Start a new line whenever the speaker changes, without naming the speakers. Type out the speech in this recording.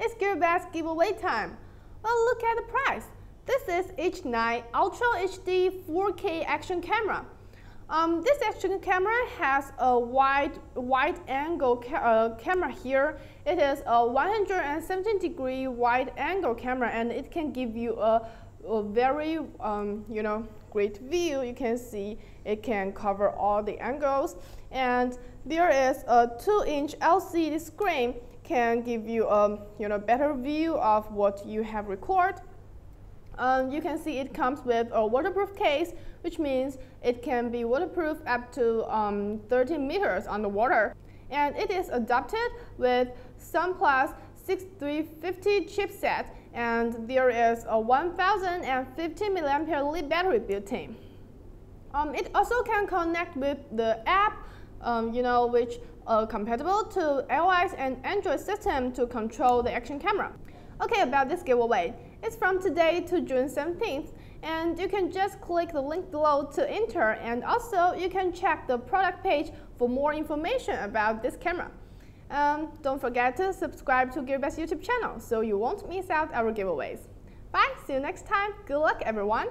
it's GearBest giveaway time. Well, look at the price. This is H9 Ultra HD 4K action camera. Um, this action camera has a wide, wide angle ca uh, camera here. It is a 117 degree wide angle camera and it can give you a, a very, um, you know, great view. You can see it can cover all the angles and there is a 2 inch LCD screen can give you a you know, better view of what you have recorded. Um, you can see it comes with a waterproof case, which means it can be waterproof up to um, 30 meters underwater. And it is adapted with SunPlus 6350 chipset, and there is a 1050 milliampere lead battery built in. Um, it also can connect with the app, um, you know, which are compatible to iOS and Android system to control the action camera. Okay, about this giveaway. It's from today to June 17th, and you can just click the link below to enter, and also you can check the product page for more information about this camera. Um, don't forget to subscribe to GearBest YouTube channel so you won't miss out our giveaways. Bye, see you next time. Good luck, everyone.